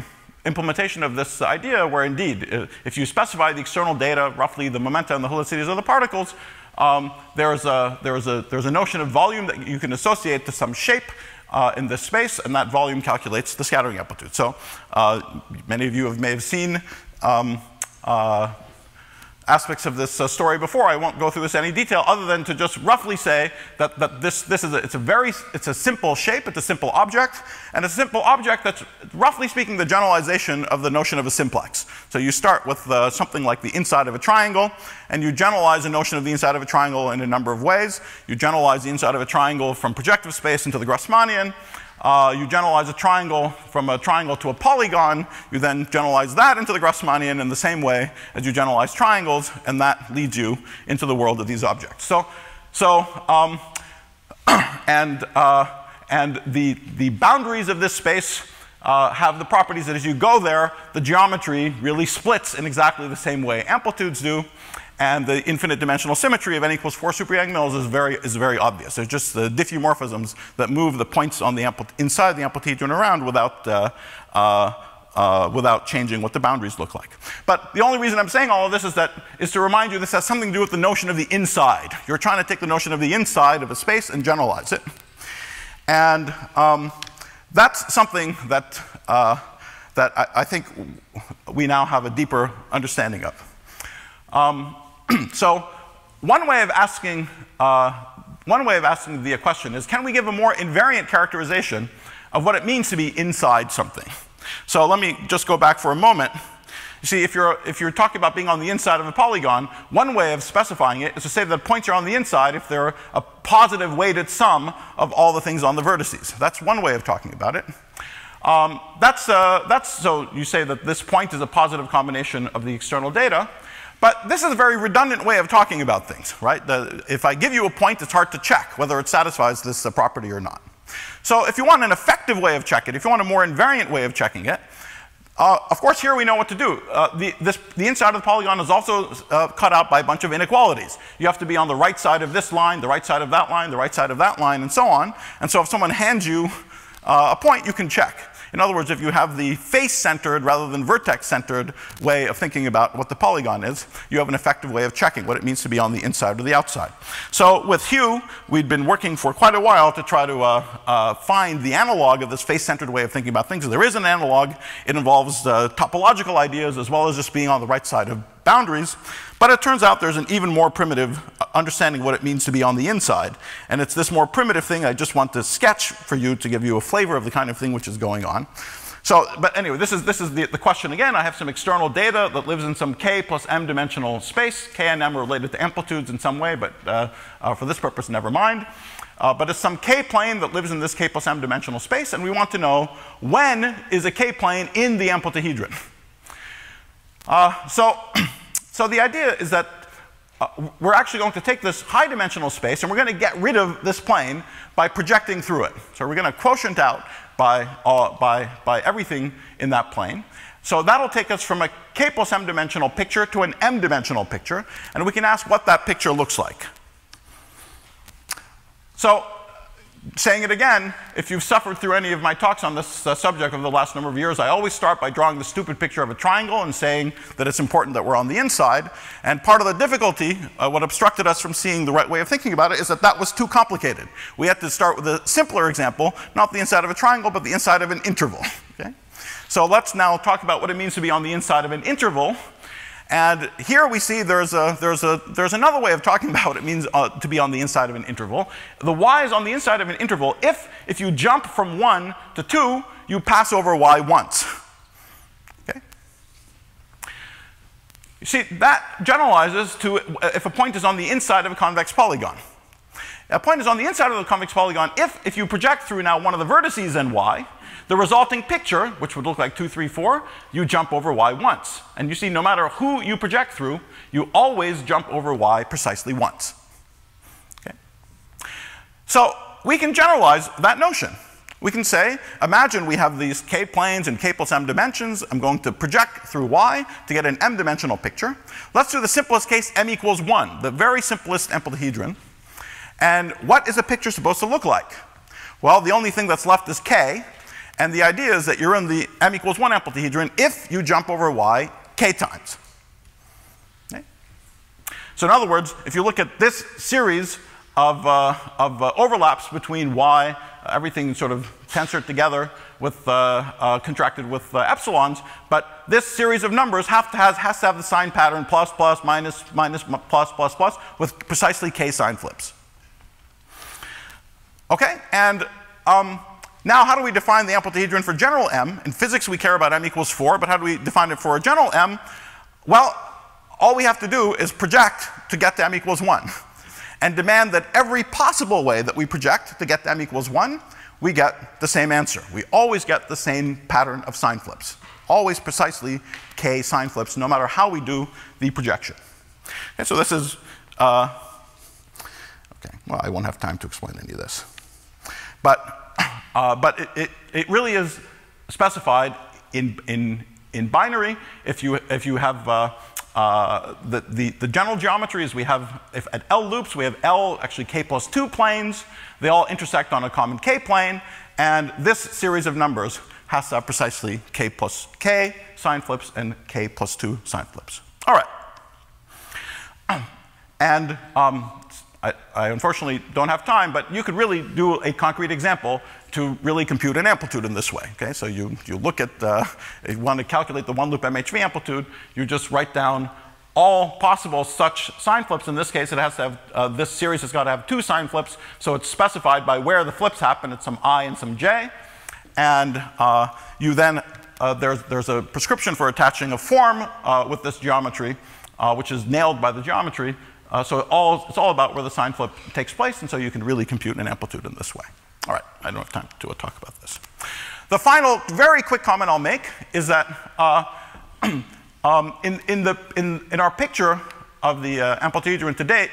implementation of this idea where indeed, if you specify the external data, roughly the momenta and the helicities of the particles, um, there's, a, there's, a, there's a notion of volume that you can associate to some shape uh, in this space, and that volume calculates the scattering amplitude. So uh, many of you have, may have seen um, uh, aspects of this uh, story before. I won't go through this in any detail other than to just roughly say that, that this, this is a, it's a very, it's a simple shape, it's a simple object, and a simple object that's roughly speaking the generalization of the notion of a simplex. So you start with uh, something like the inside of a triangle, and you generalize the notion of the inside of a triangle in a number of ways. You generalize the inside of a triangle from projective space into the Grassmannian, uh, you generalize a triangle from a triangle to a polygon, you then generalize that into the Grassmannian in the same way as you generalize triangles, and that leads you into the world of these objects. So, so um, and, uh, and the, the boundaries of this space uh, have the properties that as you go there, the geometry really splits in exactly the same way amplitudes do. And the infinite dimensional symmetry of n equals 4 super Yang-Mills is very, is very obvious. There's just the diffeomorphisms that move the points on the inside the amplitude around without, uh, uh, uh, without changing what the boundaries look like. But the only reason I'm saying all of this is, that, is to remind you this has something to do with the notion of the inside. You're trying to take the notion of the inside of a space and generalize it. And um, that's something that, uh, that I, I, think we now have a deeper understanding of. Um, so one way of asking uh, one way of asking the question is, can we give a more invariant characterization of what it means to be inside something? So let me just go back for a moment. You see, if you're, if you're talking about being on the inside of a polygon, one way of specifying it is to say that points are on the inside if they're a positive weighted sum of all the things on the vertices. That's one way of talking about it. Um, that's, uh, that's, so you say that this point is a positive combination of the external data. But this is a very redundant way of talking about things, right? The, if I give you a point, it's hard to check whether it satisfies this uh, property or not. So if you want an effective way of checking it, if you want a more invariant way of checking it, uh, of course, here we know what to do. Uh, the, this, the, inside of the polygon is also uh, cut out by a bunch of inequalities. You have to be on the right side of this line, the right side of that line, the right side of that line, and so on. And so if someone hands you uh, a point, you can check. In other words, if you have the face-centered rather than vertex-centered way of thinking about what the polygon is, you have an effective way of checking what it means to be on the inside or the outside. So with Hugh, we'd been working for quite a while to try to uh, uh, find the analog of this face-centered way of thinking about things. There is an analog. It involves uh, topological ideas as well as just being on the right side of boundaries. But it turns out there's an even more primitive understanding what it means to be on the inside. And it's this more primitive thing I just want to sketch for you to give you a flavor of the kind of thing which is going on. So, but anyway, this is, this is the, the question again. I have some external data that lives in some k plus m dimensional space. k and m are related to amplitudes in some way, but uh, uh, for this purpose, never mind. Uh, but it's some k-plane that lives in this k plus m dimensional space, and we want to know when is a k-plane in the amplituhedron. Uh, so So the idea is that uh, we're actually going to take this high dimensional space and we're going to get rid of this plane by projecting through it. So we're going to quotient out by, uh, by, by everything in that plane. So that'll take us from a k plus m dimensional picture to an m dimensional picture, and we can ask what that picture looks like. So saying it again, if you've suffered through any of my talks on this uh, subject over the last number of years, I always start by drawing the stupid picture of a triangle and saying that it's important that we're on the inside. And part of the difficulty, uh, what obstructed us from seeing the right way of thinking about it, is that that was too complicated. We had to start with a simpler example, not the inside of a triangle, but the inside of an interval. Okay? So let's now talk about what it means to be on the inside of an interval. And here we see there's, a, there's, a, there's another way of talking about what it means uh, to be on the inside of an interval. The y is on the inside of an interval if, if you jump from 1 to 2, you pass over y once. Okay? You see, that generalizes to if a point is on the inside of a convex polygon. A point is on the inside of the convex polygon if, if you project through now one of the vertices in y, the resulting picture, which would look like 2, 3, 4, you jump over y once. And you see, no matter who you project through, you always jump over y precisely once. Okay? So we can generalize that notion. We can say, imagine we have these k planes in k plus m dimensions. I'm going to project through y to get an m dimensional picture. Let's do the simplest case, m equals 1, the very simplest amplituhedron. And what is a picture supposed to look like? Well, the only thing that's left is k, and the idea is that you're in the m equals 1 amplituhedron if you jump over y k times. Okay? So in other words, if you look at this series of, uh, of uh, overlaps between y, uh, everything sort of tensored together with uh, uh, contracted with uh, epsilons, but this series of numbers have to has, has to have the sign pattern plus, plus, minus, minus, plus, plus, plus, with precisely k sign flips. Okay, and um, now, how do we define the amplituhedron for general M? In physics, we care about M equals 4, but how do we define it for a general M? Well, all we have to do is project to get to M equals 1 and demand that every possible way that we project to get to M equals 1, we get the same answer. We always get the same pattern of sign flips. Always precisely k sign flips, no matter how we do the projection. Okay, so this is, uh, okay, well, I won't have time to explain any of this. But uh, but it, it, it, really is specified in, in, in binary. If you, if you have uh, uh, the, the, the, general geometry is we have, if at L loops, we have L, actually k plus 2 planes. They all intersect on a common k plane. And this series of numbers has to have precisely k plus k sign flips and k plus 2 sign flips. All right. And um, I, I, unfortunately don't have time, but you could really do a concrete example to really compute an amplitude in this way. Okay, so you, you look at, uh, you want to calculate the one loop MHV amplitude, you just write down all possible such sign flips. In this case, it has to have, uh, this series has got to have two sign flips, so it's specified by where the flips happen. It's some i and some j. And uh, you then, uh, there's, there's a prescription for attaching a form uh, with this geometry, uh, which is nailed by the geometry. Uh, so it all, it's all about where the sign flip takes place, and so you can really compute an amplitude in this way. All right, I don't have time to talk about this. The final, very quick comment I'll make is that Um, in, in, the, in, in, our picture of the uh, amplitude to date,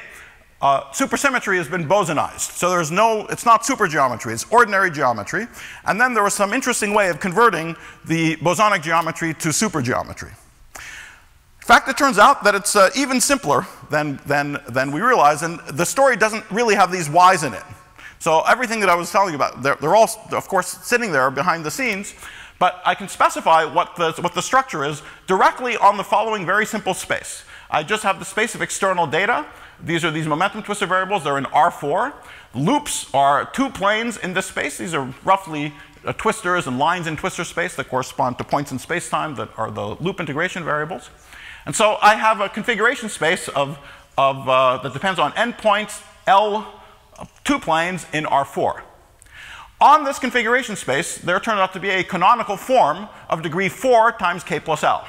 uh, supersymmetry has been bosonized. So there's no, it's not supergeometry, it's ordinary geometry. And then there was some interesting way of converting the bosonic geometry to supergeometry. In fact, it turns out that it's uh, even simpler than, than, than we realize, and the story doesn't really have these y's in it. So everything that I was telling you about, they're, they're all, of course, sitting there behind the scenes, but I can specify what the, what the structure is directly on the following very simple space. I just have the space of external data. These are these momentum twistor variables. They're in R4. Loops are two planes in this space. These are roughly uh, twistors and lines in twistor space that correspond to points in space-time that are the loop integration variables. And so I have a configuration space of, of, uh, that depends on endpoints L, two planes in R4. On this configuration space, there turned out to be a canonical form of degree 4 times k plus l.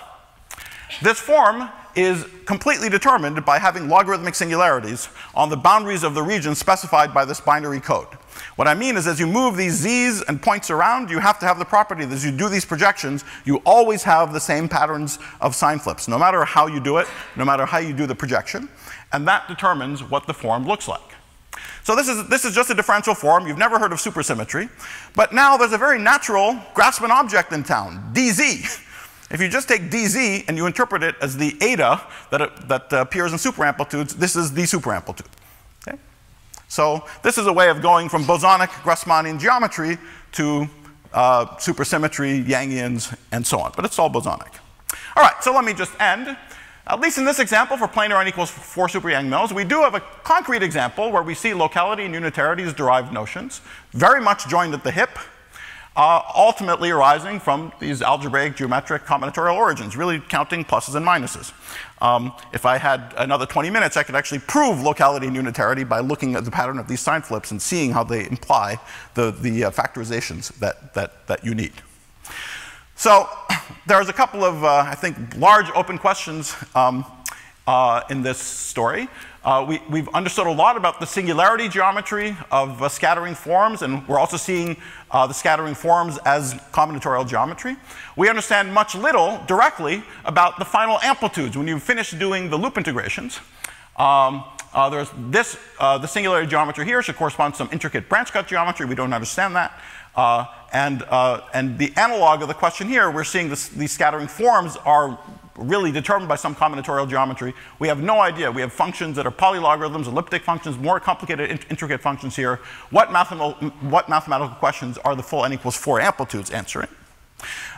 This form is completely determined by having logarithmic singularities on the boundaries of the region specified by this binary code. What I mean is as you move these z's and points around, you have to have the property that as you do these projections, you always have the same patterns of sign flips, no matter how you do it, no matter how you do the projection. And that determines what the form looks like. So this is, this is just a differential form. You've never heard of supersymmetry. But now there's a very natural Grassmann object in town, dz. If you just take dz and you interpret it as the eta that, it, that uh, appears in superamplitudes, this is the superamplitude. Okay? So this is a way of going from bosonic Grassmannian geometry to uh, supersymmetry, Yangians, and so on. But it's all bosonic. All right, so let me just end at least in this example, for planar n equals 4 super Yang-Mills, we do have a concrete example where we see locality and unitarity as derived notions, very much joined at the hip, uh, ultimately arising from these algebraic geometric combinatorial origins, really counting pluses and minuses. Um, if I had another 20 minutes, I could actually prove locality and unitarity by looking at the pattern of these sign flips and seeing how they imply the, the uh, factorizations that, that, that you need. So there's a couple of, uh, I think, large open questions um, uh, in this story. Uh, we, have understood a lot about the singularity geometry of uh, scattering forms, and we're also seeing uh, the scattering forms as combinatorial geometry. We understand much little directly about the final amplitudes when you finish doing the loop integrations. Um, uh, there's this, uh, the singularity geometry here should correspond to some intricate branch cut geometry. We don't understand that. Uh, and, uh, and the analog of the question here, we're seeing this, these scattering forms are really determined by some combinatorial geometry. We have no idea. We have functions that are polylogarithms, elliptic functions, more complicated, int intricate functions here. What, mathematical, what mathematical questions are the full n equals 4 amplitudes answering?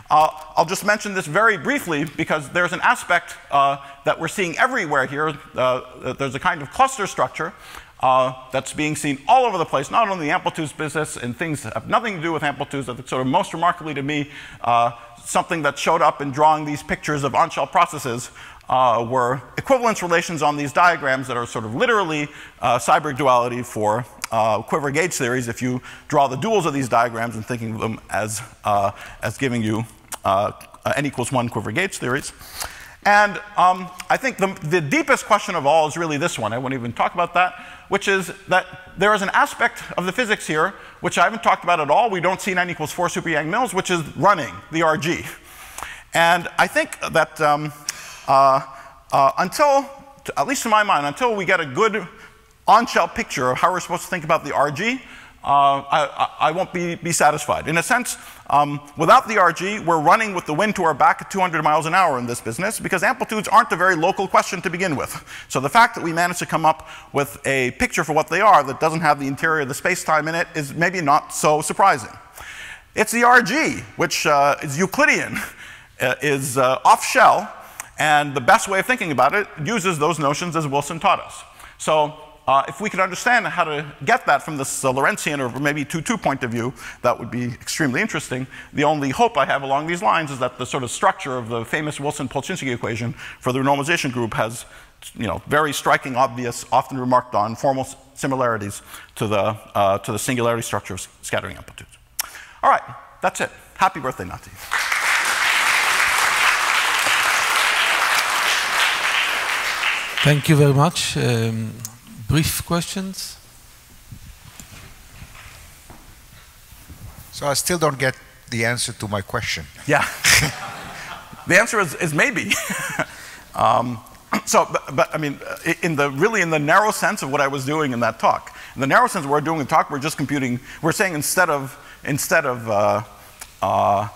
Uh, I'll just mention this very briefly because there's an aspect uh, that we're seeing everywhere here. Uh, there's a kind of cluster structure uh, that's being seen all over the place, not only the amplitudes business and things that have nothing to do with amplitudes, that sort of most remarkably to me, uh, something that showed up in drawing these pictures of on-shell processes uh, were equivalence relations on these diagrams that are sort of literally uh, Seiberg duality for uh, quiver gauge theories if you draw the duals of these diagrams and thinking of them as, uh, as giving you n equals 1 quiver gauge theories. And um, I think the, the deepest question of all is really this one. I won't even talk about that which is that there is an aspect of the physics here, which I haven't talked about at all. We don't see 9 equals 4 super Yang-Mills, which is running, the RG. And I think that um, uh, uh, until, at least in my mind, until we get a good on-shell picture of how we're supposed to think about the RG, uh, I, I, won't be, be, satisfied. In a sense, um, without the RG, we're running with the wind to our back at 200 miles an hour in this business because amplitudes aren't a very local question to begin with. So the fact that we managed to come up with a picture for what they are that doesn't have the interior of the space-time in it is maybe not so surprising. It's the RG, which uh, is Euclidean, uh, is uh, off-shell, and the best way of thinking about it uses those notions as Wilson taught us. So uh, if we could understand how to get that from this uh, Lorentzian or maybe 2-2 point of view, that would be extremely interesting. The only hope I have along these lines is that the sort of structure of the famous Wilson-Polchinski equation for the renormalization group has you know, very striking, obvious, often remarked on formal similarities to the, uh, to the singularity structure of scattering amplitudes. All right, that's it. Happy birthday, Nati. Thank you very much. Um, brief questions? So I still don't get the answer to my question. Yeah. the answer is, is maybe. um, so, but, but, I mean, in the really in the narrow sense of what I was doing in that talk, in the narrow sense of what we're doing in the talk, we're just computing. We're saying instead of instead of uh, uh,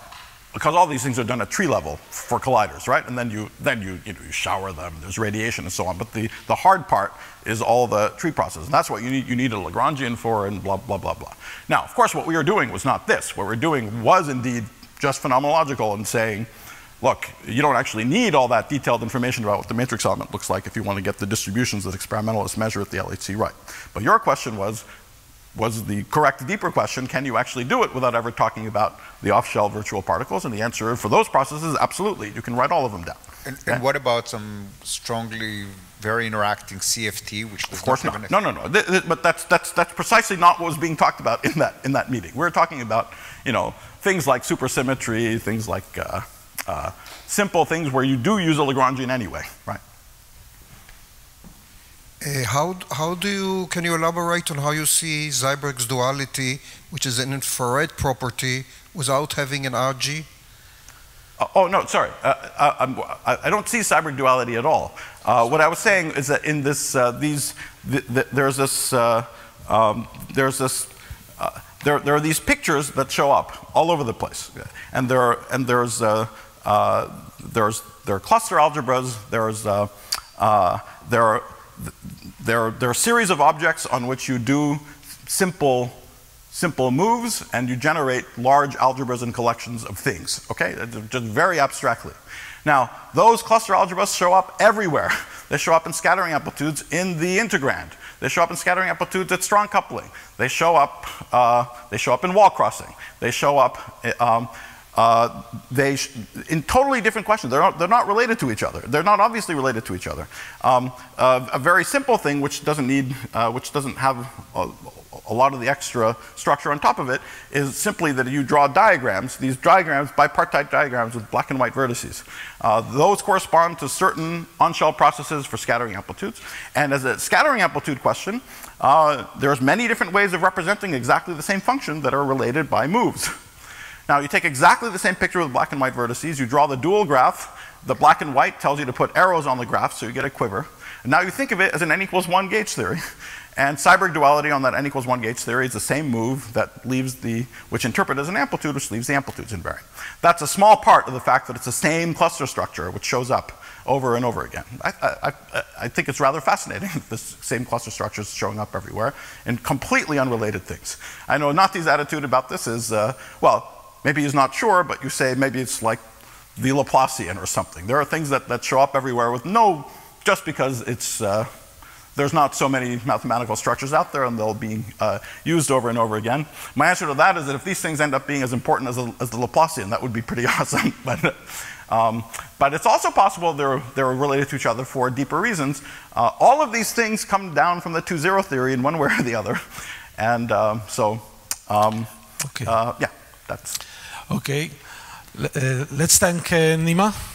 because all these things are done at tree level for colliders, right? And then you then you, you, know, you shower them. There's radiation and so on. But the, the hard part is all the tree process, and that's what you need. You need a Lagrangian for, and blah blah blah blah. Now, of course, what we were doing was not this. What we're doing was indeed just phenomenological and saying, look, you don't actually need all that detailed information about what the matrix element looks like if you want to get the distributions that experimentalists measure at the LHC right. But your question was, was the correct deeper question, can you actually do it without ever talking about the off-shell virtual particles? And the answer for those processes, absolutely. You can write all of them down. And, and what about some strongly very interacting CFT, which of course not. No, no, no. Th th but that's that's that's precisely not what was being talked about in that in that meeting. We are talking about you know things like supersymmetry, things like uh, uh, simple things where you do use a Lagrangian anyway, right? Uh, how, how do you, can you elaborate on how you see Seiberg's duality, which is an infrared property, without having an RG? Uh, oh, no, sorry. Uh, uh I, I, don't see Seiberg duality at all. Uh, what I was saying is that in this, uh, these, th th there's this, um, there's this, there, there are these pictures that show up all over the place. And, there are, and there's, there's, there are cluster algebras, there's, there are there are, there are a series of objects on which you do simple, simple moves and you generate large algebras and collections of things, okay? Just very abstractly. Now, those cluster algebras show up everywhere. They show up in scattering amplitudes in the integrand. They show up in scattering amplitudes at strong coupling. They show up, uh, they show up in wall crossing. They show up um, uh, they in totally different questions. They're not, they're not related to each other. They're not obviously related to each other. Um, uh, a very simple thing, which doesn't need, uh, which doesn't have a, a, lot of the extra structure on top of it, is simply that you draw diagrams. These diagrams, bipartite diagrams with black and white vertices. Uh, those correspond to certain on-shell processes for scattering amplitudes. And as a scattering amplitude question, uh, there's many different ways of representing exactly the same function that are related by moves. Now you take exactly the same picture with black and white vertices, you draw the dual graph, the black and white tells you to put arrows on the graph so you get a quiver. And now you think of it as an n equals 1 gauge theory. And Seiberg duality on that n equals 1 gauge theory is the same move that leaves the, which interpret as an amplitude, which leaves the amplitudes invariant. That's a small part of the fact that it's the same cluster structure which shows up over and over again. I, I, I think it's rather fascinating, that this same cluster structure is showing up everywhere in completely unrelated things. I know Nati's attitude about this is, uh, well, Maybe he's not sure, but you say maybe it's like the Laplacian or something. There are things that, that show up everywhere with no, just because it's, uh, there's not so many mathematical structures out there and they'll be uh, used over and over again. My answer to that is that if these things end up being as important as, a, as the Laplacian, that would be pretty awesome. but, um, but it's also possible they're, they're related to each other for deeper reasons. Uh, all of these things come down from the 2-0 theory in one way or the other. And um, so, um, okay. Uh, yeah, that's. Okay. Uh, let's thank uh, Nima.